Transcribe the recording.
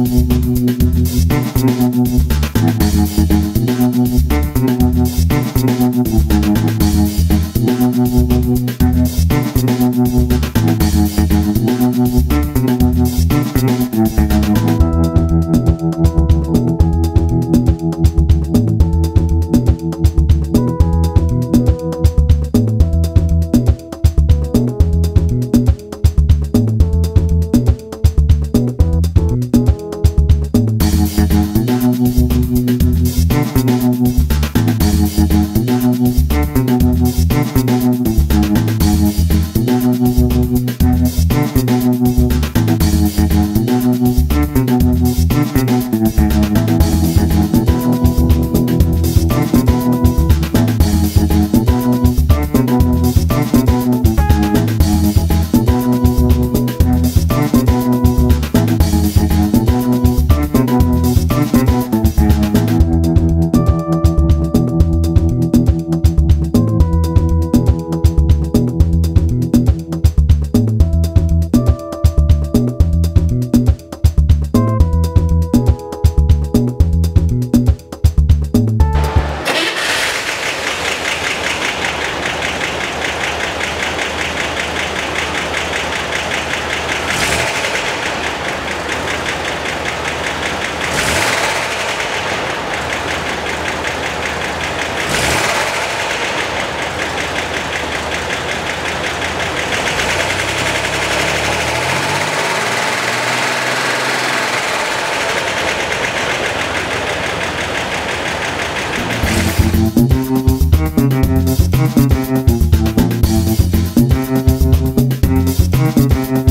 Thank you. Música Mm-hmm.